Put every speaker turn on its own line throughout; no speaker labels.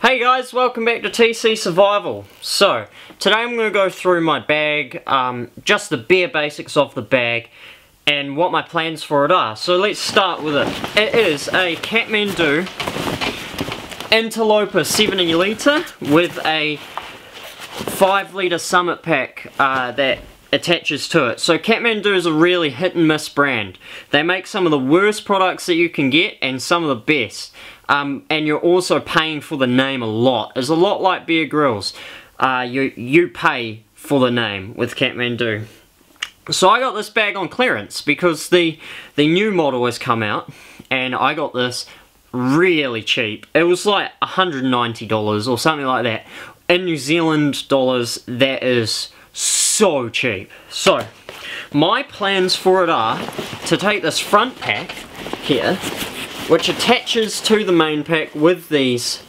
Hey guys, welcome back to TC Survival. So, today I'm going to go through my bag, um, just the bare basics of the bag, and what my plans for it are. So let's start with it. It is a Kathmandu Interloper 70 litre with a 5 litre Summit pack uh, that attaches to it. So Kathmandu is a really hit and miss brand. They make some of the worst products that you can get and some of the best. Um, and you're also paying for the name a lot. It's a lot like Bear Grylls. Uh, you, you pay for the name with Kathmandu. So I got this bag on clearance because the, the new model has come out and I got this really cheap. It was like $190 or something like that. In New Zealand dollars, that is so cheap. So, my plans for it are to take this front pack here, which attaches to the main pack with these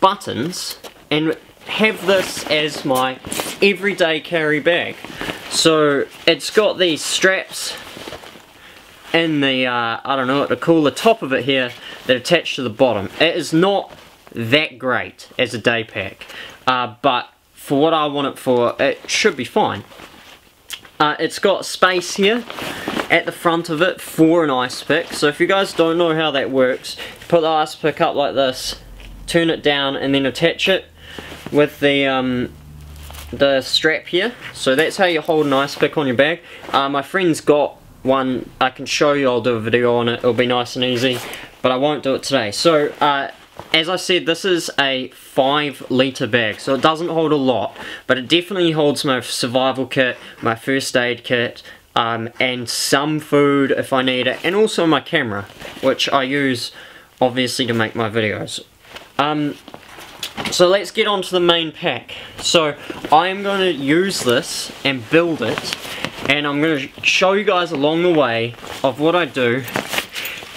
buttons, and have this as my everyday carry bag. So, it's got these straps in the, uh, I don't know what to call the top of it here, that attach to the bottom. It is not that great as a day pack, uh, but for what I want it for, it should be fine. Uh, it's got space here at the front of it for an ice pick. So if you guys don't know how that works, put the ice pick up like this, turn it down and then attach it with the um, the strap here. So that's how you hold an ice pick on your bag. Uh, my friend's got one, I can show you, I'll do a video on it, it'll be nice and easy, but I won't do it today. So uh, as I said, this is a 5 litre bag, so it doesn't hold a lot, but it definitely holds my survival kit, my first aid kit, um, and some food if I need it, and also my camera, which I use obviously to make my videos. Um, so let's get on to the main pack. So I'm going to use this and build it, and I'm going to show you guys along the way of what I do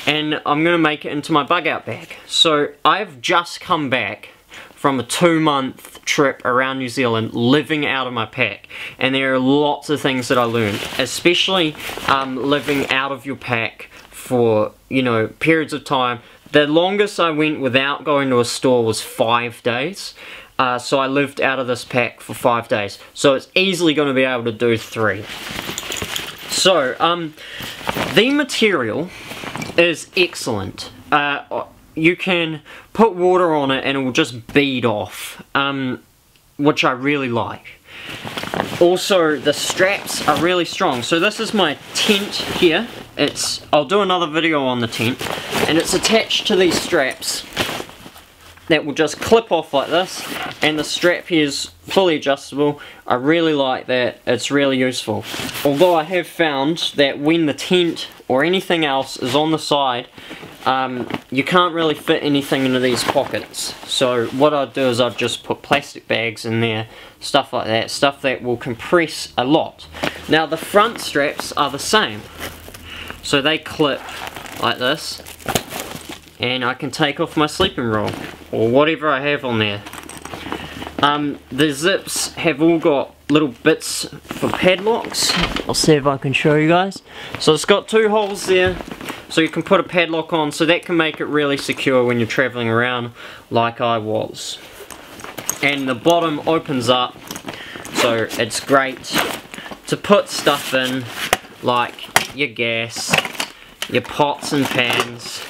and I'm going to make it into my bug out bag. So I've just come back from a two month trip around New Zealand living out of my pack. And there are lots of things that I learned especially um, living out of your pack for you know periods of time. The longest I went without going to a store was five days. Uh, so I lived out of this pack for five days. So it's easily going to be able to do three. So um, the material is excellent. Uh, you can put water on it and it will just bead off, um, which I really like. Also, the straps are really strong. So this is my tent here. It's I'll do another video on the tent. And it's attached to these straps that will just clip off like this. And the strap here is fully adjustable. I really like that. It's really useful. Although I have found that when the tent or anything else is on the side, um, you can't really fit anything into these pockets. So what I'd do is I'd just put plastic bags in there, stuff like that, stuff that will compress a lot. Now the front straps are the same. So they clip like this, and I can take off my sleeping roll, or whatever I have on there. Um, the zips have all got little bits for padlocks. I'll see if I can show you guys. So it's got two holes there, so you can put a padlock on, so that can make it really secure when you're traveling around like I was. And the bottom opens up, so it's great to put stuff in, like your gas, your pots and pans,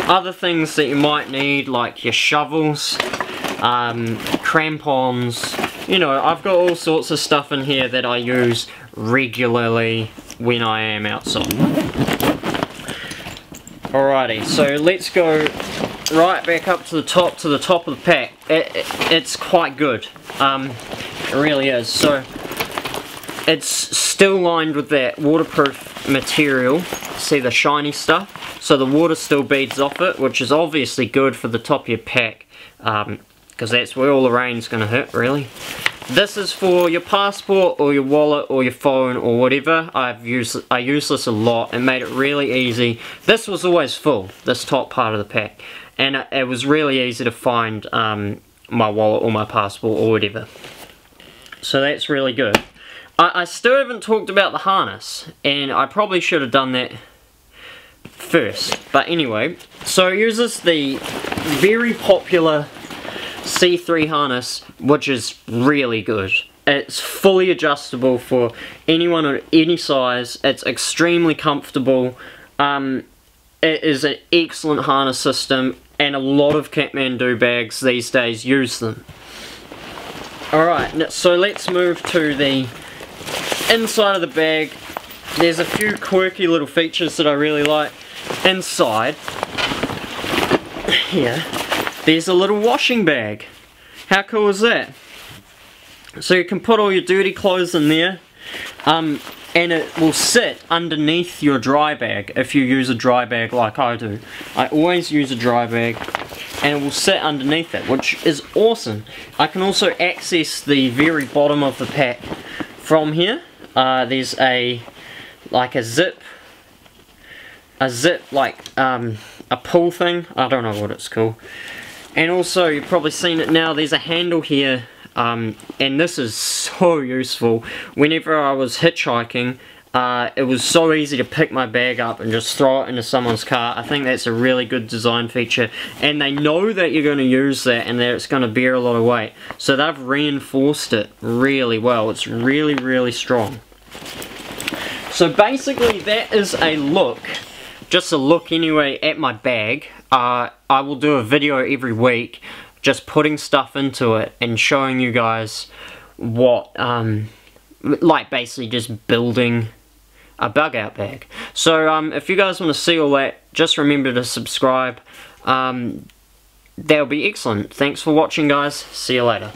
other things that you might need, like your shovels, um, crampons, you know, I've got all sorts of stuff in here that I use regularly when I am outside. Alrighty, so let's go right back up to the top, to the top of the pack. It, it, it's quite good. Um, it really is. So, it's still lined with that waterproof material. See the shiny stuff? So the water still beads off it, which is obviously good for the top of your pack. Um, because that's where all the rain's going to hit really. This is for your passport or your wallet or your phone or whatever. I've used I use this a lot and made it really easy. This was always full, this top part of the pack. And it, it was really easy to find um, my wallet or my passport or whatever. So that's really good. I, I still haven't talked about the harness and I probably should have done that first. But anyway, so it uses the very popular C3 harness, which is really good. It's fully adjustable for anyone of any size. It's extremely comfortable. Um, it is an excellent harness system and a lot of Kathmandu bags these days use them. Alright, so let's move to the inside of the bag. There's a few quirky little features that I really like. Inside, here, there's a little washing bag. How cool is that? So you can put all your dirty clothes in there. Um, and it will sit underneath your dry bag if you use a dry bag like I do. I always use a dry bag and it will sit underneath it which is awesome. I can also access the very bottom of the pack from here. Uh, there's a like a zip a zip like um, a pull thing I don't know what it's called and also you've probably seen it now there's a handle here um, and this is so useful. Whenever I was hitchhiking, uh, it was so easy to pick my bag up and just throw it into someone's car. I think that's a really good design feature. And they know that you're going to use that and that it's going to bear a lot of weight. So they've reinforced it really well. It's really, really strong. So basically that is a look, just a look anyway at my bag. Uh, I will do a video every week just putting stuff into it and showing you guys what, um, like basically just building a bug out bag. So um, if you guys want to see all that, just remember to subscribe. Um, that'll be excellent. Thanks for watching guys. See you later.